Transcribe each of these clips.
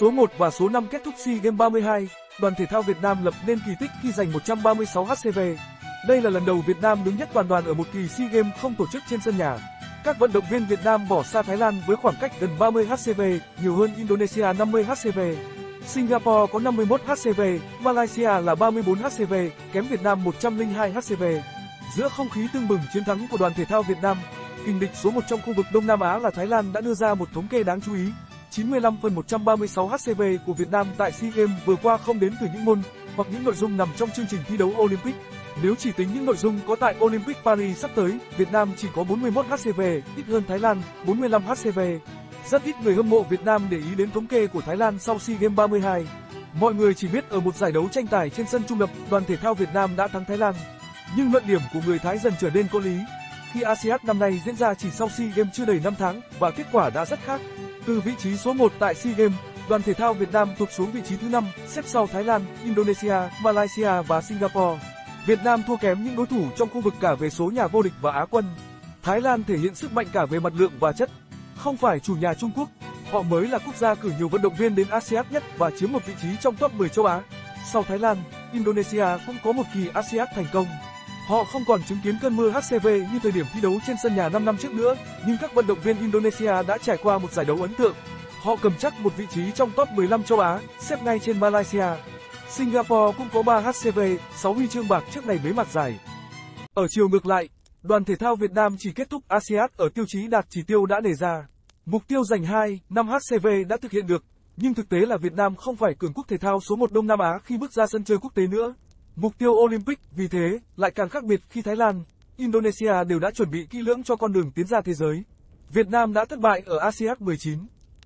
Số 1 và số 5 kết thúc SEA Games 32, đoàn thể thao Việt Nam lập nên kỳ tích khi giành 136 HCV. Đây là lần đầu Việt Nam đứng nhất toàn đoàn ở một kỳ SEA Games không tổ chức trên sân nhà. Các vận động viên Việt Nam bỏ xa Thái Lan với khoảng cách gần 30 HCV, nhiều hơn Indonesia 50 HCV. Singapore có 51 HCV, Malaysia là 34 HCV, kém Việt Nam 102 HCV. Giữa không khí tưng bừng chiến thắng của đoàn thể thao Việt Nam, kình địch số 1 trong khu vực Đông Nam Á là Thái Lan đã đưa ra một thống kê đáng chú ý. 95 phần 136 HCV của Việt Nam tại SEA Games vừa qua không đến từ những môn hoặc những nội dung nằm trong chương trình thi đấu Olympic. Nếu chỉ tính những nội dung có tại Olympic Paris sắp tới, Việt Nam chỉ có 41 HCV, ít hơn Thái Lan, 45 HCV. Rất ít người hâm mộ Việt Nam để ý đến thống kê của Thái Lan sau SEA Games 32. Mọi người chỉ biết ở một giải đấu tranh tài trên sân trung lập, đoàn thể thao Việt Nam đã thắng Thái Lan. Nhưng luận điểm của người Thái dần trở nên có lý. Khi ASEAN năm nay diễn ra chỉ sau SEA Games chưa đầy 5 tháng và kết quả đã rất khác. Từ vị trí số 1 tại SEA Games, đoàn thể thao Việt Nam tụt xuống vị trí thứ 5, xếp sau Thái Lan, Indonesia, Malaysia và Singapore. Việt Nam thua kém những đối thủ trong khu vực cả về số nhà vô địch và Á quân. Thái Lan thể hiện sức mạnh cả về mặt lượng và chất. Không phải chủ nhà Trung Quốc, họ mới là quốc gia cử nhiều vận động viên đến ASEAN nhất và chiếm một vị trí trong top 10 châu Á. Sau Thái Lan, Indonesia cũng có một kỳ ASEAN thành công. Họ không còn chứng kiến cơn mưa HCV như thời điểm thi đấu trên sân nhà 5 năm trước nữa, nhưng các vận động viên Indonesia đã trải qua một giải đấu ấn tượng. Họ cầm chắc một vị trí trong top 15 châu Á, xếp ngay trên Malaysia. Singapore cũng có 3 HCV, 6 huy chương bạc trước ngày bế mạc giải. Ở chiều ngược lại, đoàn thể thao Việt Nam chỉ kết thúc ASEAN ở tiêu chí đạt chỉ tiêu đã đề ra. Mục tiêu giành 2, 5 HCV đã thực hiện được, nhưng thực tế là Việt Nam không phải cường quốc thể thao số 1 Đông Nam Á khi bước ra sân chơi quốc tế nữa. Mục tiêu Olympic vì thế lại càng khác biệt khi Thái Lan, Indonesia đều đã chuẩn bị kỹ lưỡng cho con đường tiến ra thế giới. Việt Nam đã thất bại ở ASEAN 19.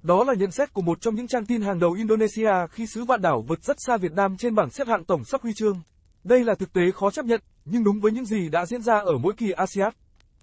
Đó là nhận xét của một trong những trang tin hàng đầu Indonesia khi xứ vạn đảo vượt rất xa Việt Nam trên bảng xếp hạng tổng sắp huy chương. Đây là thực tế khó chấp nhận, nhưng đúng với những gì đã diễn ra ở mỗi kỳ ASEAN.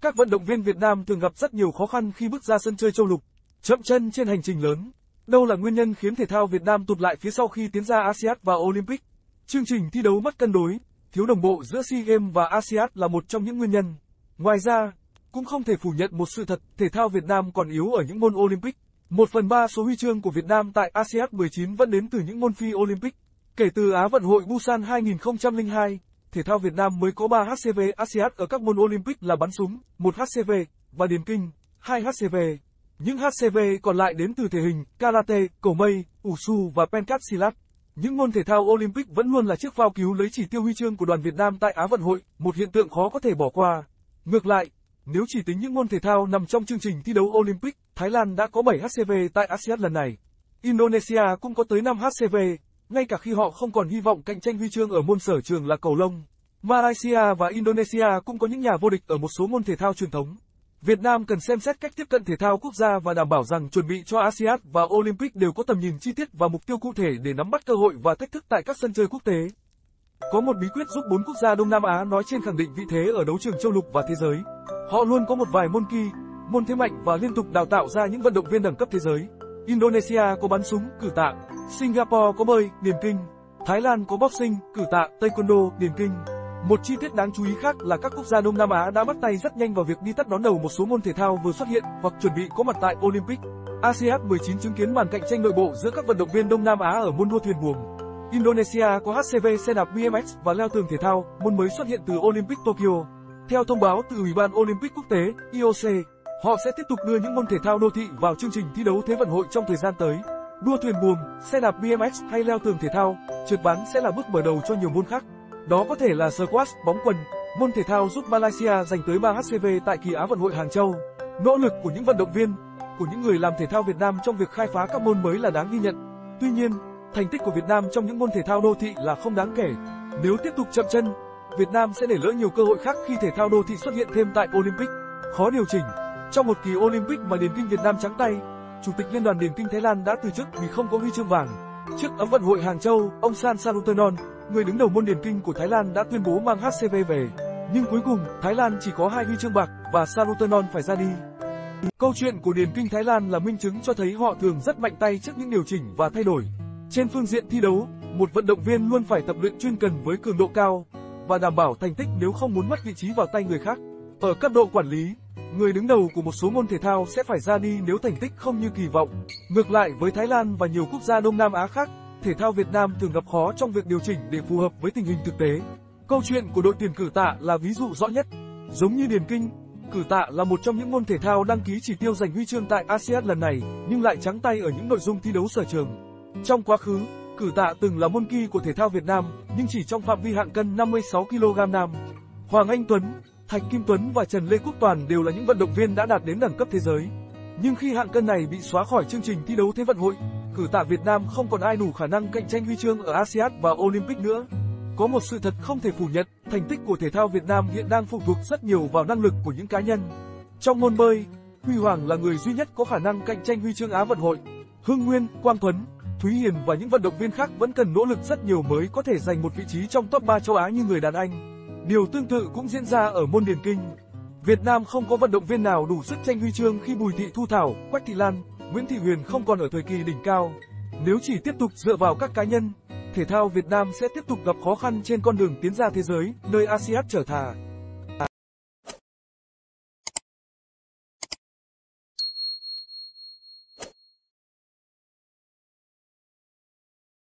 Các vận động viên Việt Nam thường gặp rất nhiều khó khăn khi bước ra sân chơi châu lục, chậm chân trên hành trình lớn. Đâu là nguyên nhân khiến thể thao Việt Nam tụt lại phía sau khi tiến ra ASEAN và Olympic? Chương trình thi đấu mất cân đối, thiếu đồng bộ giữa SEA Games và ASEAN là một trong những nguyên nhân. Ngoài ra, cũng không thể phủ nhận một sự thật, thể thao Việt Nam còn yếu ở những môn Olympic. Một phần ba số huy chương của Việt Nam tại ASEAN 19 vẫn đến từ những môn phi Olympic. Kể từ Á vận hội Busan 2002, thể thao Việt Nam mới có 3 HCV ASEAN ở các môn Olympic là bắn súng, 1 HCV, và điền kinh, 2 HCV. Những HCV còn lại đến từ thể hình, karate, cầu mây, ủ su và pencak những môn thể thao Olympic vẫn luôn là chiếc phao cứu lấy chỉ tiêu huy chương của đoàn Việt Nam tại Á vận hội, một hiện tượng khó có thể bỏ qua. Ngược lại, nếu chỉ tính những môn thể thao nằm trong chương trình thi đấu Olympic, Thái Lan đã có 7 HCV tại ASEAN lần này. Indonesia cũng có tới 5 HCV, ngay cả khi họ không còn hy vọng cạnh tranh huy chương ở môn sở trường là cầu lông. Malaysia và Indonesia cũng có những nhà vô địch ở một số môn thể thao truyền thống. Việt Nam cần xem xét cách tiếp cận thể thao quốc gia và đảm bảo rằng chuẩn bị cho ASEAN và Olympic đều có tầm nhìn chi tiết và mục tiêu cụ thể để nắm bắt cơ hội và thách thức tại các sân chơi quốc tế. Có một bí quyết giúp bốn quốc gia Đông Nam Á nói trên khẳng định vị thế ở đấu trường châu lục và thế giới. Họ luôn có một vài môn kỳ, môn thế mạnh và liên tục đào tạo ra những vận động viên đẳng cấp thế giới. Indonesia có bắn súng, cử tạ, Singapore có bơi, điền kinh, Thái Lan có boxing, cử tạ, taekwondo, điền kinh. Một chi tiết đáng chú ý khác là các quốc gia Đông Nam Á đã bắt tay rất nhanh vào việc đi tắt đón đầu một số môn thể thao vừa xuất hiện hoặc chuẩn bị có mặt tại Olympic. ASEAN 19 chứng kiến màn cạnh tranh nội bộ giữa các vận động viên Đông Nam Á ở môn đua thuyền buồm. Indonesia có HCV xe đạp BMX và leo tường thể thao, môn mới xuất hiện từ Olympic Tokyo. Theo thông báo từ Ủy ban Olympic Quốc tế, IOC, họ sẽ tiếp tục đưa những môn thể thao đô thị vào chương trình thi đấu Thế vận hội trong thời gian tới. Đua thuyền buồm, xe đạp BMX hay leo tường thể thao, trượt bắn sẽ là bước mở đầu cho nhiều môn khác. Đó có thể là squash, bóng quần, môn thể thao giúp Malaysia giành tới 3 HCV tại kỳ Á vận hội Hàng Châu. Nỗ lực của những vận động viên, của những người làm thể thao Việt Nam trong việc khai phá các môn mới là đáng ghi nhận. Tuy nhiên, thành tích của Việt Nam trong những môn thể thao đô thị là không đáng kể. Nếu tiếp tục chậm chân, Việt Nam sẽ để lỡ nhiều cơ hội khác khi thể thao đô thị xuất hiện thêm tại Olympic. Khó điều chỉnh. Trong một kỳ Olympic mà điền kinh Việt Nam trắng tay, Chủ tịch Liên đoàn điền kinh Thái Lan đã từ chức vì không có huy chương vàng. Trước ấm vận hội Hàng Châu, ông San Salutenon, người đứng đầu môn điền kinh của Thái Lan đã tuyên bố mang HCV về. Nhưng cuối cùng, Thái Lan chỉ có hai huy chương bạc và Salutonon phải ra đi. Câu chuyện của điền kinh Thái Lan là minh chứng cho thấy họ thường rất mạnh tay trước những điều chỉnh và thay đổi. Trên phương diện thi đấu, một vận động viên luôn phải tập luyện chuyên cần với cường độ cao và đảm bảo thành tích nếu không muốn mất vị trí vào tay người khác. Ở cấp độ quản lý, người đứng đầu của một số môn thể thao sẽ phải ra đi nếu thành tích không như kỳ vọng. Ngược lại với Thái Lan và nhiều quốc gia Đông Nam Á khác, thể thao Việt Nam thường gặp khó trong việc điều chỉnh để phù hợp với tình hình thực tế. Câu chuyện của đội tuyển cử tạ là ví dụ rõ nhất. Giống như điền kinh, cử tạ là một trong những môn thể thao đăng ký chỉ tiêu giành huy chương tại ASEAN lần này, nhưng lại trắng tay ở những nội dung thi đấu sở trường. Trong quá khứ, cử tạ từng là môn kỳ của thể thao Việt Nam, nhưng chỉ trong phạm vi hạng cân 56 kg nam. Hoàng Anh Tuấn, Thạch Kim Tuấn và Trần Lê Quốc Toàn đều là những vận động viên đã đạt đến đẳng cấp thế giới. Nhưng khi hạng cân này bị xóa khỏi chương trình thi đấu Thế vận hội, cử tạ Việt Nam không còn ai đủ khả năng cạnh tranh huy chương ở ASEAN và Olympic nữa. Có một sự thật không thể phủ nhận, thành tích của thể thao Việt Nam hiện đang phụ thuộc rất nhiều vào năng lực của những cá nhân. Trong môn bơi, Huy Hoàng là người duy nhất có khả năng cạnh tranh huy chương Á vận hội. Hưng Nguyên, Quang Tuấn, Thúy Hiền và những vận động viên khác vẫn cần nỗ lực rất nhiều mới có thể giành một vị trí trong top 3 châu Á như người đàn anh. Điều tương tự cũng diễn ra ở môn điền kinh. Việt Nam không có vận động viên nào đủ sức tranh huy chương khi Bùi Thị Thu Thảo, Quách Thị Lan, Nguyễn Thị Huyền không còn ở thời kỳ đỉnh cao. Nếu chỉ tiếp tục dựa vào các cá nhân, thể thao Việt Nam sẽ tiếp tục gặp khó khăn trên con đường tiến ra thế giới, nơi ASEAN trở thà.